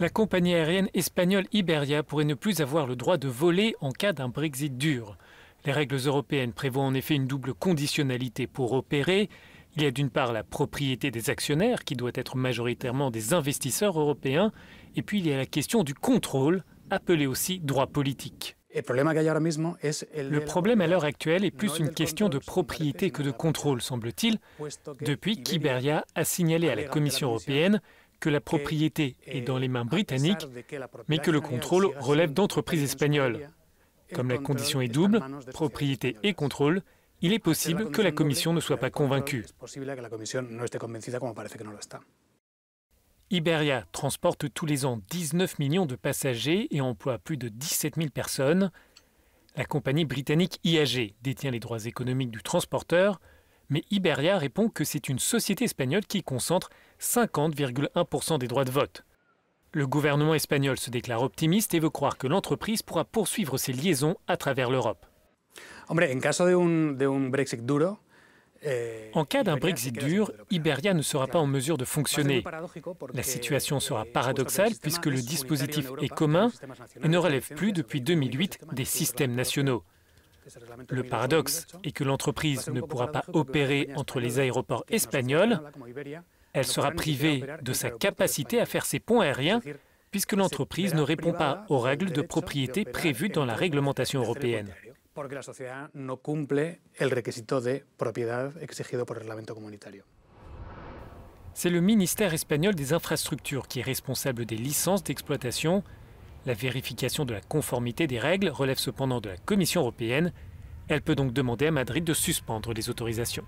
La compagnie aérienne espagnole Iberia pourrait ne plus avoir le droit de voler en cas d'un Brexit dur. Les règles européennes prévoient en effet une double conditionnalité pour opérer. Il y a d'une part la propriété des actionnaires, qui doit être majoritairement des investisseurs européens, et puis il y a la question du contrôle, appelé aussi droit politique. Le problème à l'heure actuelle est plus une question de propriété que de contrôle, semble-t-il, depuis qu'Iberia a signalé à la Commission européenne que la propriété est dans les mains britanniques, mais que le contrôle relève d'entreprises espagnoles. Comme la condition est double, propriété et contrôle, il est possible que la Commission ne soit pas convaincue. Iberia transporte tous les ans 19 millions de passagers et emploie plus de 17 000 personnes. La compagnie britannique IAG détient les droits économiques du transporteur, mais Iberia répond que c'est une société espagnole qui concentre 50,1% des droits de vote. Le gouvernement espagnol se déclare optimiste et veut croire que l'entreprise pourra poursuivre ses liaisons à travers l'Europe. En cas d'un Brexit dur, Iberia ne sera pas en mesure de fonctionner. La situation sera paradoxale puisque le dispositif est commun et ne relève plus depuis 2008 des systèmes nationaux. Le paradoxe est que l'entreprise ne pourra pas opérer entre les aéroports espagnols. Elle sera privée de sa capacité à faire ses ponts aériens puisque l'entreprise ne répond pas aux règles de propriété prévues dans la réglementation européenne. C'est le ministère espagnol des infrastructures qui est responsable des licences d'exploitation. La vérification de la conformité des règles relève cependant de la Commission européenne. Elle peut donc demander à Madrid de suspendre les autorisations.